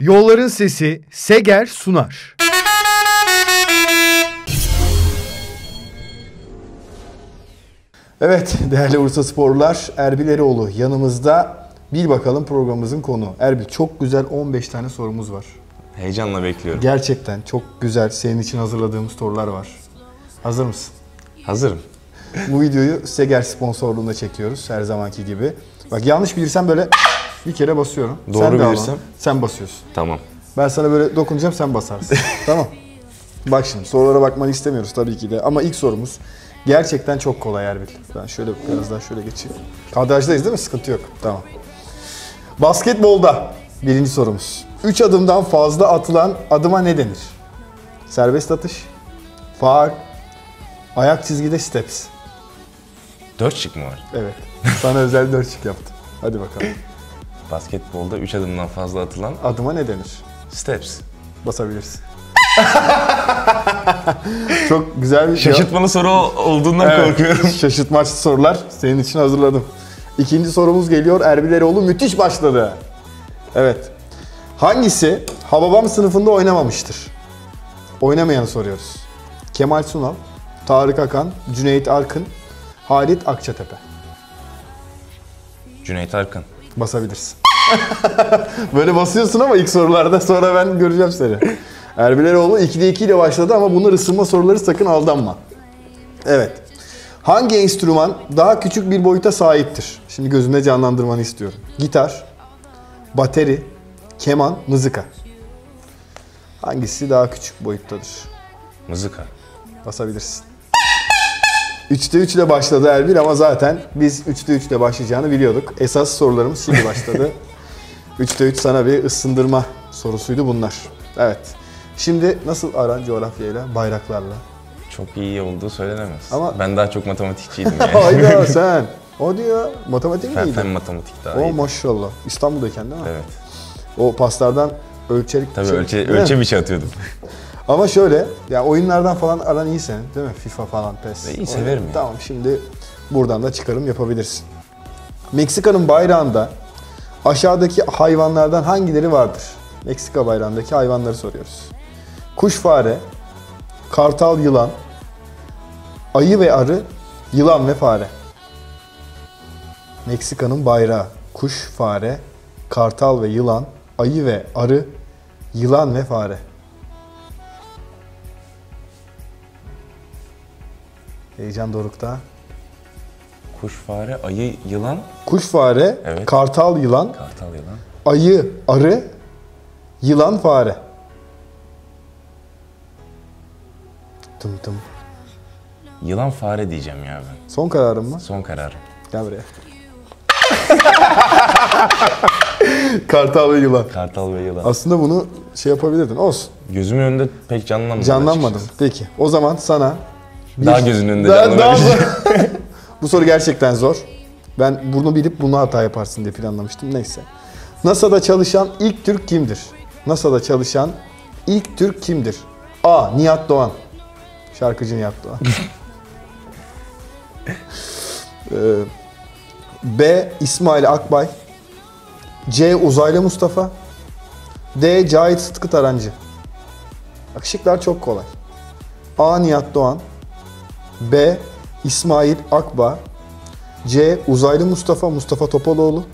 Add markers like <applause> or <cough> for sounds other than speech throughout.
Yolların Sesi Seger sunar. Evet değerli Bursa Sporlar Erbil Eroğlu yanımızda. Bir bakalım programımızın konu. Erbil çok güzel 15 tane sorumuz var. Heyecanla bekliyorum. Gerçekten çok güzel senin için hazırladığımız sorular var. Hazır mısın? Hazırım. Bu videoyu Seger sponsorluğunda çekiyoruz her zamanki gibi. Bak yanlış bilirsem böyle bir kere basıyorum. Doğru sen de ama bilirsem? sen basıyorsun. Tamam. Ben sana böyle dokunacağım sen basarsın. <laughs> tamam. Bak şimdi sorulara bakmanı istemiyoruz tabii ki de. Ama ilk sorumuz gerçekten çok kolay Erbil. Ben şöyle biraz daha şöyle geçeyim. Kadrajdayız değil mi? Sıkıntı yok. Tamam. Basketbolda birinci sorumuz. 3 adımdan fazla atılan adıma ne denir? Serbest atış, faal, ayak çizgide steps. Dört şık mı var? Evet. Sana özel 4 şık yaptım. Hadi bakalım. <laughs> Basketbolda 3 adımdan fazla atılan Adıma ne denir? steps. Basabilirsin. <laughs> Çok güzel bir cevap. Şaşırtmalı soru olduğundan Evet, korkuyorum. <laughs> Şaşırtmaç sorular senin için hazırladım. İkinci sorumuz geliyor. Erbil Eroğlu müthiş başladı. Evet. Hangisi Hababam sınıfında oynamamıştır? Oynamayanı soruyoruz. Kemal Sunal, Tarık Akan, Cüneyt Arkın, Halit Akçatepe. Cüneyt Arkın. Basabilirsin. <laughs> Böyle basıyorsun ama ilk sorularda sonra ben göreceğim seni. Erbil Eroğlu 2'de 2 ile başladı ama bunlar ısınma soruları sakın aldanma. Evet. Hangi enstrüman daha küçük bir boyuta sahiptir? Şimdi gözünde canlandırmanı istiyorum. Gitar, bateri, keman, mızıka. Hangisi daha küçük boyuttadır? Mızıka. Basabilirsin. 3'te 3 ile başladı Erbil ama zaten biz 3'te 3 ile başlayacağını biliyorduk. Esas sorularımız şimdi başladı. <laughs> 3'te 3 sana bir ısındırma sorusuydu bunlar. Evet. Şimdi nasıl aran coğrafyayla, bayraklarla? Çok iyi olduğu söylenemez. Ama- ben daha çok matematikçiydim <laughs> yani. Hayda <laughs> sen. O diyor. Matematik miydi? fen matematik daha O iyi. maşallah. İstanbul'dayken değil mi? Evet. O paslardan ölçelik. Tabii şey- ölçe, değil mi? ölçe bir şey atıyordum. Ama şöyle, ya oyunlardan falan aran iyi senin değil mi? FIFA falan, PES. E, iyi, severim ya. Tamam şimdi buradan da çıkarım yapabilirsin. Meksika'nın bayrağında aşağıdaki hayvanlardan hangileri vardır? Meksika bayrağındaki hayvanları soruyoruz. Kuş fare, kartal yılan, ayı ve arı, yılan ve fare. Meksika'nın bayrağı kuş fare, kartal ve yılan, ayı ve arı, yılan ve fare. Heyecan dorukta. Kuş, fare, ayı, yılan, Kuş fare, Evet. kartal yılan, kartal yılan. ayı arı, yılan fare. Tım tım. Yılan fare diyeceğim ya ben. Son kararın mı? Son kararım. Gel buraya. <laughs> kartal ve yılan. Kartal ve yılan. Aslında bunu şey yapabilirdin. Olsun. Gözümün önünde pek canlanmadı. Canlanmadın. açıkçası. Peki. O zaman sana Daha gözünün önünde Daha- daha zor. Bu soru gerçekten zor. Ben bunu bilip bunu hata yaparsın diye planlamıştım. Neyse. NASA'da çalışan ilk Türk kimdir? NASA'da çalışan ilk Türk kimdir? A. Nihat Doğan. Şarkıcı Nihat Doğan. <laughs> Ee, B. İsmail Akbay. C. Uzaylı Mustafa. D. Cahit Sıtkı Tarancı. Bak şıklar çok kolay. A. Nihat Doğan. B. İsmail Akba. C. Uzaylı Mustafa Mustafa Topaloğlu.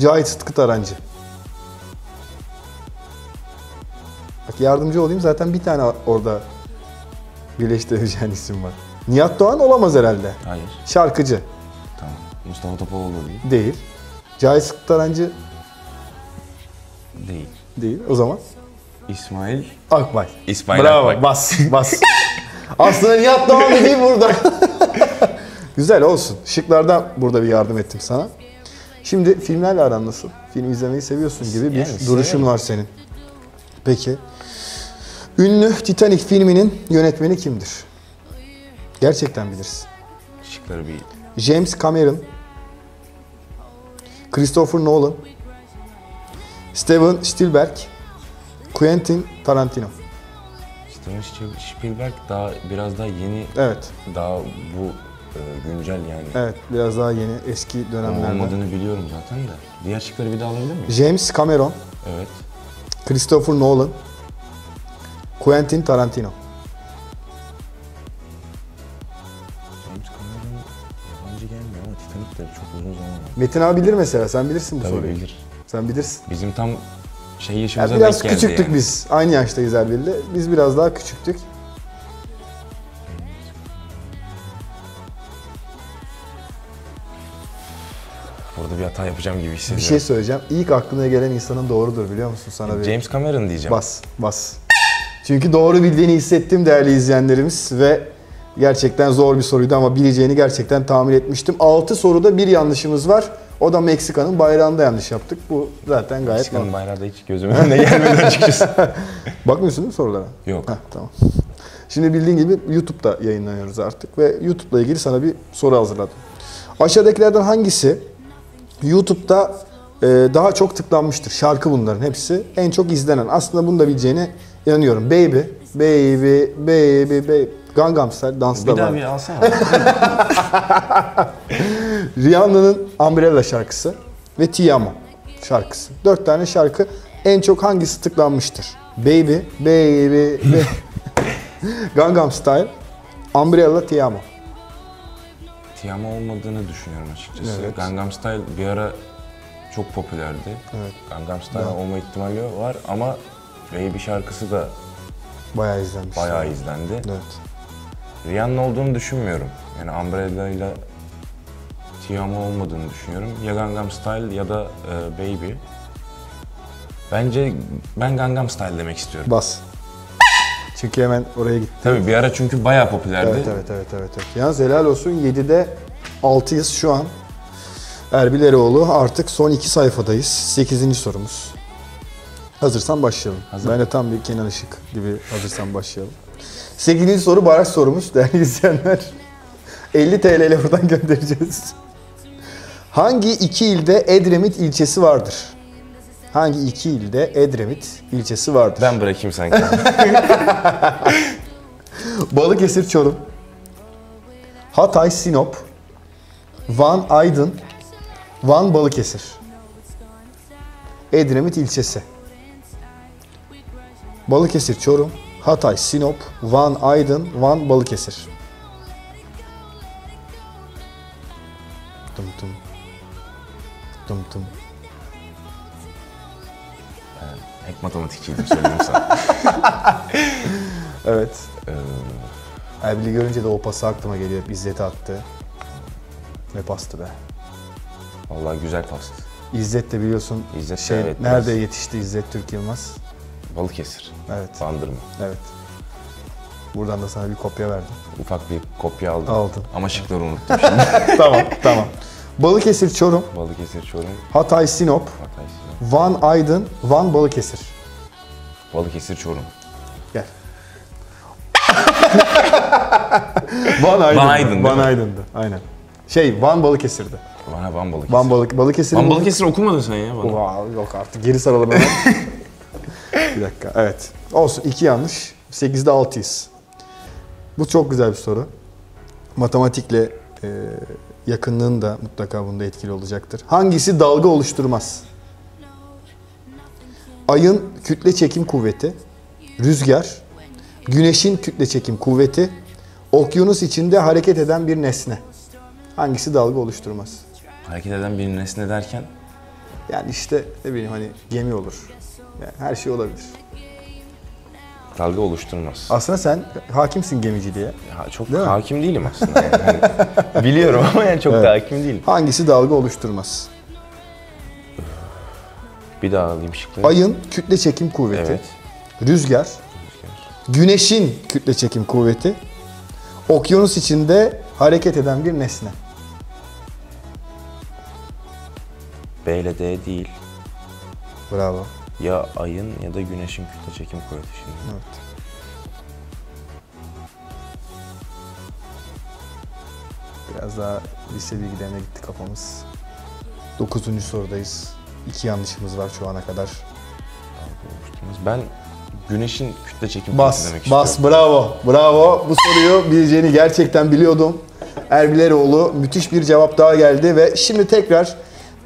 Cahit Sıtkı Tarancı. Bak yardımcı olayım zaten bir tane orada birleştireceğin isim var. Nihat Doğan olamaz herhalde. Hayır. Şarkıcı Tamam. Mustafa Topaloğlu değil. değil. Cahit Sıtkı Tarancı Değil. değil. O zaman İsmail. Akbay. İsmail Bravo. Akbay. Bas, bas. <laughs> Aslında Nihat Doğan değil burada. <laughs> Güzel olsun. Şıklardan burada bir yardım ettim sana. Şimdi filmlerle aran nasıl? Film izlemeyi seviyorsun gibi bir Yani duruşun var senin. Peki. Ünlü Titanic filminin yönetmeni kimdir? Gerçekten bilirsin. Şıkları bir James Cameron, Christopher Nolan, Steven Spielberg, Quentin Tarantino. Steven Spielberg daha biraz daha yeni, Evet, daha bu e, güncel yani. evet. Biraz daha yeni, eski Ama dönemlerde. olmadığını biliyorum zaten de. Diğer şıkları bir daha alabilir miyim? James Cameron, Evet. Christopher Nolan, Quentin Tarantino. James Cameron yabancı gelmiyor ama Titanic de çok uzun zaman. Metin abi bilir mesela. Sen bilirsin bu Tabii soruyu. bilir. Sen bilirsin. Bizim tam şey Ya yaşımıza biraz denk geldi küçüktük yani. biz. Aynı yaştayız Erbil'le. Biz biraz daha küçüktük. Burada bir hata yapacağım gibi Bir hissediyorum. şey söyleyeceğim. İlk aklına gelen insanın doğrudur biliyor musun? Sana bir James Cameron diyeceğim. bas, bas. Çünkü doğru bildiğini hissettim değerli izleyenlerimiz ve gerçekten zor bir soruydu ama bileceğini gerçekten tahmin etmiştim. 6 soruda bir yanlışımız var. O da Meksika'nın bayrağında yanlış yaptık. Bu zaten gayet Meksika'nın bayrağı da hiç gözümün önüne gelmedi <laughs> açıkçası. Bakmıyorsun değil mi sorulara? Yok. Heh, tamam. Şimdi bildiğin gibi YouTube'da yayınlanıyoruz artık ve YouTube'la ilgili sana bir soru hazırladım. Aşağıdakilerden hangisi YouTube'da e, daha çok tıklanmıştır? Şarkı bunların hepsi. En çok izlenen. Aslında bunu da bileceğine inanıyorum. Baby, Baby, Baby, Baby. Gangnam Style dansı da Bir daha var. bir alsana. <laughs> Rihanna'nın Umbrella şarkısı ve Ti Amo şarkısı. Dört tane şarkı. En çok hangisi tıklanmıştır? Baby, Baby, Baby. <laughs> Gangnam Style, Umbrella, Ti Amo. Tiyama olmadığını düşünüyorum açıkçası. Evet. Gangnam Style bir ara çok popülerdi. Evet. Gangnam Style Daha- olma ihtimali var ama Baby şarkısı da Bayağı izlenmiş. bayağı izlendi. Evet. Rihanna olduğunu düşünmüyorum. Yani Umbrella ile Tiyama olmadığını düşünüyorum. Ya Gangnam Style ya da e, Baby. Bence ben Gangnam Style demek istiyorum. Bas. Çünkü hemen oraya gitti. Tabii bir ara çünkü bayağı popülerdi. Evet, evet, evet, evet, evet. Yalnız helal olsun 7'de 6'yız şu an. Erbil Eroğlu artık son iki sayfadayız. 8. sorumuz. Hazırsan başlayalım. Hazır. Ben de tam bir Kenan Işık gibi hazırsan başlayalım. 8. soru baraj sorumuz değerli izleyenler. 50 TL ile buradan göndereceğiz. Hangi iki ilde Edremit ilçesi vardır? Hangi iki ilde Edremit ilçesi vardır? Ben bırakayım sanki. <laughs> Balıkesir, Çorum, Hatay, Sinop, Van, Aydın, Van, Balıkesir. Edremit ilçesi. Balıkesir, Çorum, Hatay, Sinop, Van, Aydın, Van, Balıkesir. Tum tum. Tum tum. Hep matematikçiydim söyleyeyim sana. <laughs> Evet. Ee, Erbil'i görünce de o pası aklıma geliyor. İzzet'e attı. Ne pastı be. vallahi güzel past. İzzet de biliyorsun İzzet de şey evet, nerede biraz- yetişti İzzet Türk Yılmaz? Balıkesir. Evet. Bandırma. Evet. Buradan da sana bir kopya verdim. Ufak bir kopya aldım. Aldın. Ama şıkları unuttum <laughs> şimdi. tamam, tamam. Balıkesir, Çorum, Balıkesir, Çorum, Hatay, Sinop, Hatay, Sinop. Van, Aydın, Van, Balıkesir. Balıkesir, Çorum. Gel. <laughs> Van Aydın. Van Aydın Van? Aydın'dı. Aynen. Şey, Van Balıkesir'di. Bana Van Balıkesir. Van Balık Balıkesir'i Van. Balıkesir okumadın sen ya bana. Wow, yok artık geri saralım hemen. <laughs> bir dakika. Evet. Olsun. iki yanlış. 8'de 6'yız. Bu çok güzel bir soru. Matematikle e, yakınlığın da mutlaka bunda etkili olacaktır. Hangisi dalga oluşturmaz? Ayın kütle çekim kuvveti, rüzgar, güneşin kütle çekim kuvveti, okyanus içinde hareket eden bir nesne. Hangisi dalga oluşturmaz? Hareket eden bir nesne derken Yani işte ne bileyim hani gemi olur. Yani her şey olabilir. dalga oluşturmaz. Aslında sen hakimsin gemiciliğe. Ya çok Değil mi? hakim değilim aslında. Yani. Hani biliyorum ama yani çok Evet. da hakim değilim. Hangisi dalga oluşturmaz? Bir daha alayım şıkları. Ayın kütle çekim kuvveti, Evet. rüzgar, güneşin kütle çekim kuvveti, okyanus içinde hareket eden bir nesne. B ile D değil. Bravo. Ya ayın ya da güneşin kütle çekim kuvveti şimdi. Evet. Biraz daha lise bilgilerine gitti kafamız. Dokuzuncu sorudayız. İki yanlışımız var şu ana kadar. Ben güneşin kütle çekim kuvveti Bas, demek bas, istiyorum. bravo, bravo. Bu soruyu bileceğini gerçekten biliyordum. Erbileroğlu müthiş bir cevap daha geldi ve şimdi tekrar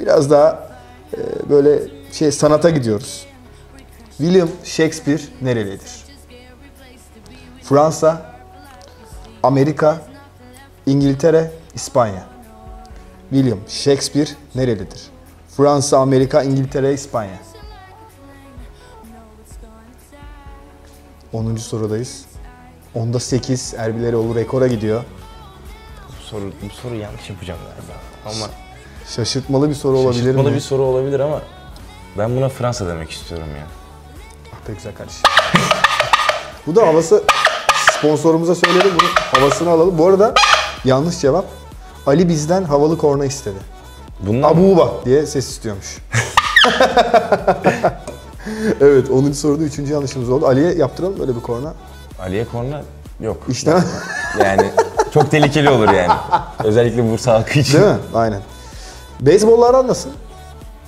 biraz daha e, böyle şey sanata gidiyoruz. William Shakespeare nerelidir? Fransa, Amerika, İngiltere, İspanya. William Shakespeare nerelidir? Fransa, Amerika, İngiltere, İspanya. 10. sorudayız. Onda 8. Erbil Eroğlu rekora gidiyor. Bu soru, bu soru yanlış yapacağım galiba. Ama Şaşırtmalı bir soru olabilir şaşırtmalı mi? bir soru olabilir ama ben buna Fransa demek istiyorum ya. Ah be güzel kardeşim. <laughs> Bu da havası sponsorumuza söyledim bunu havasını alalım. Bu arada yanlış cevap. Ali bizden havalı korna istedi. Bunlar Abuba diye ses istiyormuş. <laughs> evet 10. soruda 3. yanlışımız oldu. Ali'ye yaptıralım böyle bir korna. Aliye Korna yok. İşte <laughs> Yani çok tehlikeli olur yani. Özellikle Bursa halkı için. değil mi? Aynen. Beyzbolla aran nasıl?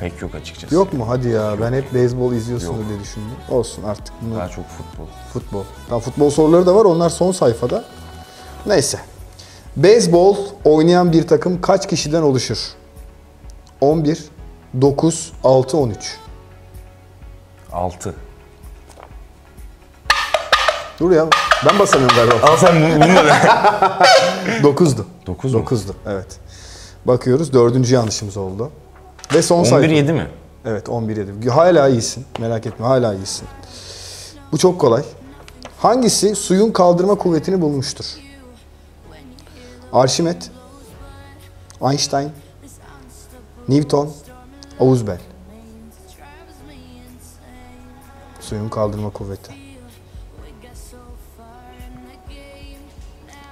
Pek yok açıkçası. Yok mu? Hadi ya. Ben hep beyzbol izliyorsun Yok. diye düşündüm. Olsun artık bunu Daha çok futbol. Futbol. Tam futbol soruları da var. Onlar son sayfada. Neyse. Beyzbol oynayan bir takım kaç kişiden oluşur? 11, 9, 6, 13. 6. Dur ya. Ben basamıyorum galiba. Al sen bunu, bunu da. 9'du. <laughs> 9 mu? 9'du. Evet. Bakıyoruz. Dördüncü yanlışımız oldu. Ve son 11 sayfa. 7 mi? Evet 11 7. Hala iyisin. Merak etme hala iyisin. Bu çok kolay. Hangisi suyun kaldırma kuvvetini bulmuştur? Arşimet, Einstein, Newton, Ausubel. Suyun kaldırma kuvveti.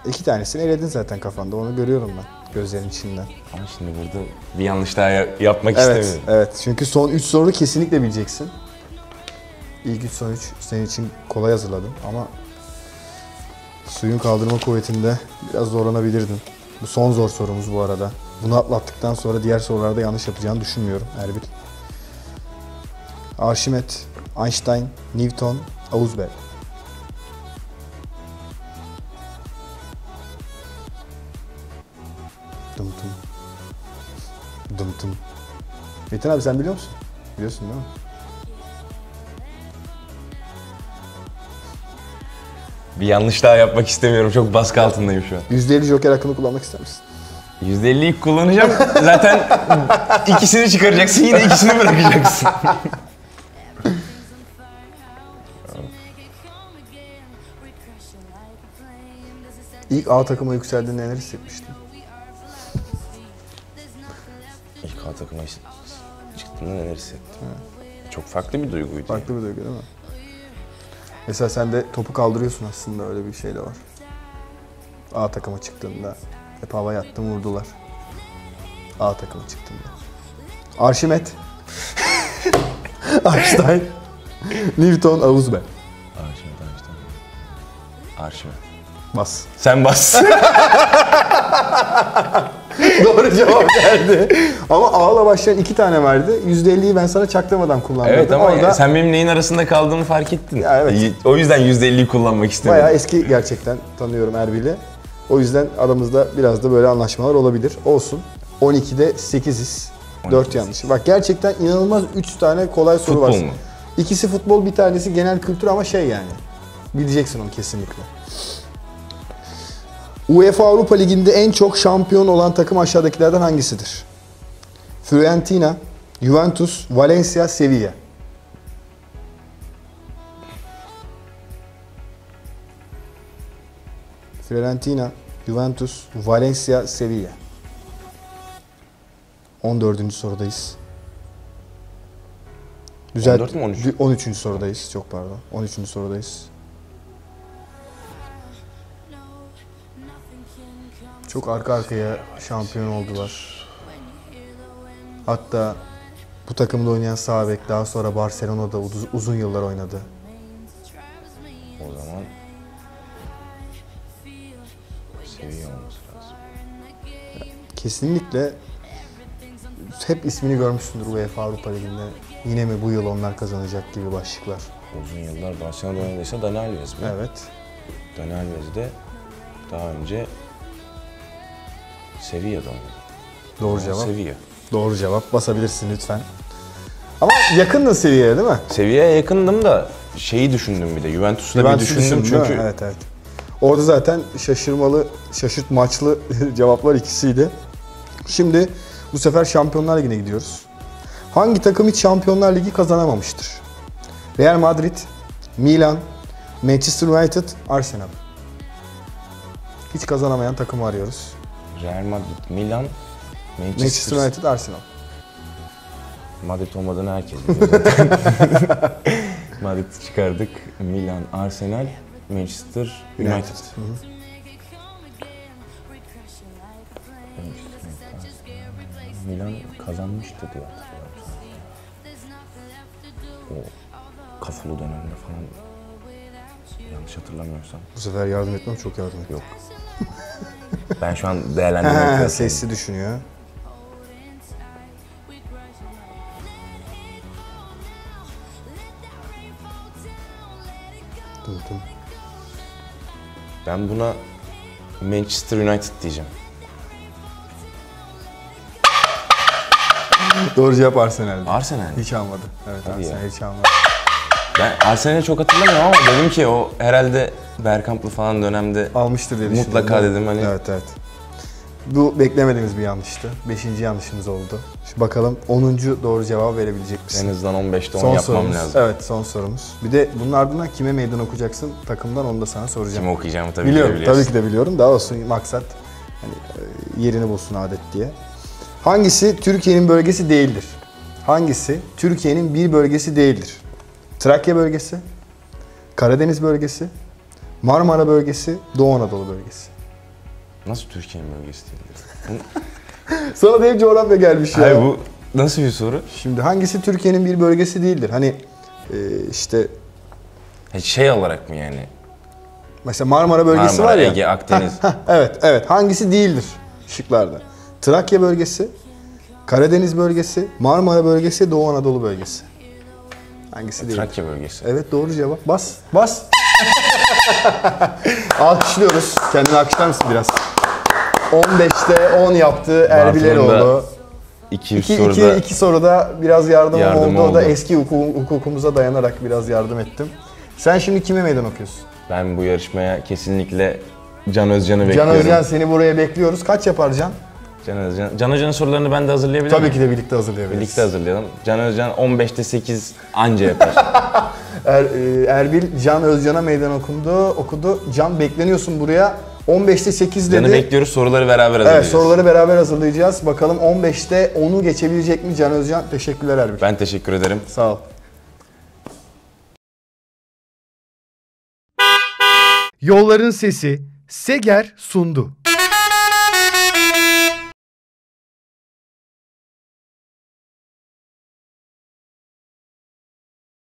İki tanesini eledin zaten kafanda. Onu görüyorum ben gözlerin içinden. Ama şimdi burada bir yanlış daha ya- yapmak Evet, istemiyorum. evet. Çünkü son 3 soru kesinlikle bileceksin. İlk 3 son 3 senin için kolay hazırladım ama suyun kaldırma kuvvetinde biraz zorlanabilirdin. Bu son zor sorumuz bu arada. Bunu atlattıktan sonra diğer sorularda yanlış yapacağını düşünmüyorum Erbil. Arşimet, Einstein, Newton, Ausubel. Dım dım. Metin abi sen biliyor musun? Biliyorsun değil mi? Bir yanlış daha yapmak istemiyorum. Çok baskı altındayım şu an. %50 joker hakkını kullanmak ister misin? %50'yi kullanacağım. Zaten ikisini çıkaracaksın yine ikisini bırakacaksın. İlk A takıma yükseldiğinde neler hissetmiştin? A takıma çıktığımda neler hissettim? Çok farklı bir duyguydu. Farklı bir duygu değil mi? Mesela sen de topu kaldırıyorsun aslında öyle bir şey de var. A takıma çıktığında hep havaya attım vurdular. A takıma çıktığında. Arşimet. <laughs> Einstein. Newton, Ausubel. Arşimet, Arşimet. Arşimet. Bas. Sen bas. <laughs> <laughs> Doğru cevap geldi. Ama A'la başlayan iki tane verdi. %50'yi ben sana çaktırmadan kullandım. evet ama Orada sen benim neyin arasında kaldığını fark ettin. Ya evet. O yüzden %50'yi kullanmak istemedim. Bayağı eski gerçekten tanıyorum Erbil'i. O yüzden aramızda biraz da böyle anlaşmalar olabilir. Olsun. 12'de 8'iz. 4 12'de yanlış. Bak gerçekten inanılmaz 3 tane kolay soru Futbol var. mu? İkisi futbol, bir tanesi genel kültür ama şey yani. Bileceksin onu kesinlikle. UEFA Avrupa Ligi'nde en çok şampiyon olan takım aşağıdakilerden hangisidir? Fiorentina, Juventus, Valencia, Sevilla. Fiorentina, Juventus, Valencia, Sevilla. 14. sorudayız. Düzelt, 14 mü, 13? 13. sorudayız. Çok pardon. 13. sorudayız. Çok arka arkaya şampiyon oldular. Hatta bu takımda oynayan sağ bek daha sonra Barcelona'da uz- uzun yıllar oynadı. O zaman seviye olması lazım. Kesinlikle hep ismini görmüşsündür UEFA Avrupa Ligi'nde. Yine mi bu yıl onlar kazanacak gibi başlıklar. Uzun yıllar Barcelona'da oynadıysa Dani Alves mi? Evet. Dani Alves de daha önce Sevilla'da oynadı. Doğru cevap. Sevilla. Doğru cevap. Basabilirsin lütfen. Ama yakındın seviyeye değil mi? Seviyeye yakındım da şeyi düşündüm bir de. Juventus'la bir Juventus'u düşündüm çünkü Evet evet. Orada zaten şaşırmalı, şaşırtmaçlı <laughs> cevaplar ikisiydi. Şimdi bu sefer Şampiyonlar Ligi'ne gidiyoruz. Hangi takım hiç Şampiyonlar Ligi kazanamamıştır? Real Madrid, Milan, Manchester United, Arsenal. Hiç kazanamayan takımı arıyoruz. Real Madrid, Milan, Manchester, Manchester United, Arsenal. Madrid olmadığını herkes biliyor zaten. <laughs> Madrid çıkardık. Milan, Arsenal, Manchester United. Hı hı. Milan kazanmıştı diye hatırlıyorum. O kafulu dönemde falan yanlış hatırlamıyorsam. Bu sefer yardım etmem çok yardım ettim. Yok. <laughs> ben şu an değerlendirmek Ha, yapıyorum. sesli düşünüyor. Dım. Ben buna Manchester United diyeceğim. Doğru cevap Arsenal'di. Arsenal. Hiç almadı. Evet Hadi Arsenal ya. hiç almadı. Ben Arsenal'i çok hatırlamıyorum ama dedim ki o herhalde Bergkamp'lı falan dönemde Almıştır diye düşündüm. Mutlaka değil mi? dedim hani. Evet evet. Bu beklemediğimiz bir yanlıştı. Beşinci yanlışımız oldu. Şimdi bakalım 10. doğru cevap verebilecek misin? en azından 15'te 10 son yapmam sorumuz. lazım. Evet son sorumuz. Bir de bunun ardından kime meydan okuyacaksın takımdan onu da sana soracağım. Kimi okuyacağımı tabii biliyorum, ki de biliyorsun. tabii ki de biliyorum. Daha olsun maksat hani e, yerini bulsun adet diye. Hangisi Türkiye'nin bölgesi değildir? Hangisi Türkiye'nin bir bölgesi değildir? Trakya bölgesi, Karadeniz bölgesi, Marmara bölgesi, Doğu Anadolu bölgesi. Nasıl Türkiye'nin bölgesi değildir? Sana da hep coğrafya gelmiş ya. Hayır bu nasıl bir soru? Şimdi hangisi Türkiye'nin bir bölgesi değildir? Hani e, işte Ha, Şey olarak mı yani? mesela Marmara bölgesi Marmara, var ya. Ege, Akdeniz. <laughs> Heh, evet, evet. Hangisi değildir şıklarda? Trakya bölgesi, Karadeniz bölgesi, Marmara bölgesi, Doğu Anadolu bölgesi. Hangisi değil? Trakya bölgesi. Evet doğru cevap. Bas, bas. <laughs> Alkışlıyoruz. Kendini alkışlar mısın biraz? 15'te 10 yaptı Erbil Bartın'da Eroğlu. İki, İki, soruda iki, iki soruda biraz Yardım oldu. O da oldu. eski huku- hukukumuza dayanarak biraz yardım ettim. Sen şimdi kime meydan okuyorsun? ben bu yarışmaya kesinlikle Can Özcan'ı Can bekliyorum. Özcan seni buraya bekliyoruz. Kaç yapar Can? Can Özcan. Can Özcan'ın sorularını ben de hazırlayabilir Tabii miyim? ki de birlikte hazırlayabiliriz. Birlikte hazırlayalım. Can Özcan 15'te 8 anca yapar. <laughs> Er, e, Erbil Can Özcan'a meydan okundu, okudu. Can bekleniyorsun buraya. 15'te 8 dedi. Can'ı bekliyoruz soruları beraber hazırlayacağız. Evet soruları beraber hazırlayacağız. Bakalım 15'te 10'u geçebilecek mi Can Özcan? Teşekkürler Erbil. Ben teşekkür ederim. Sağ ol. Yolların Sesi Seger sundu.